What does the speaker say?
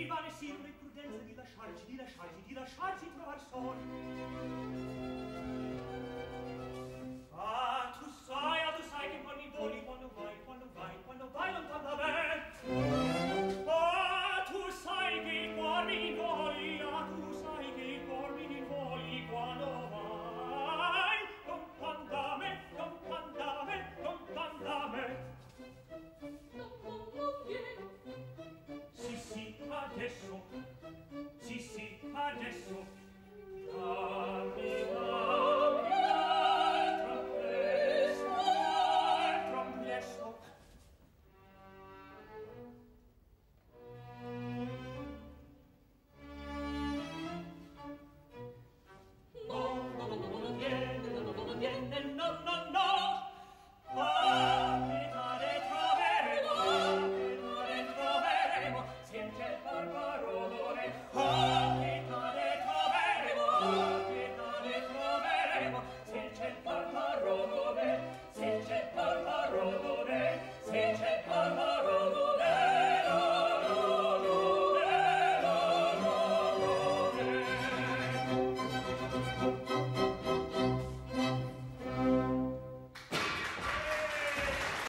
il vane sino le di lasciarci, di lasciarci, di lasciarci trovar sol. Vincent Parma.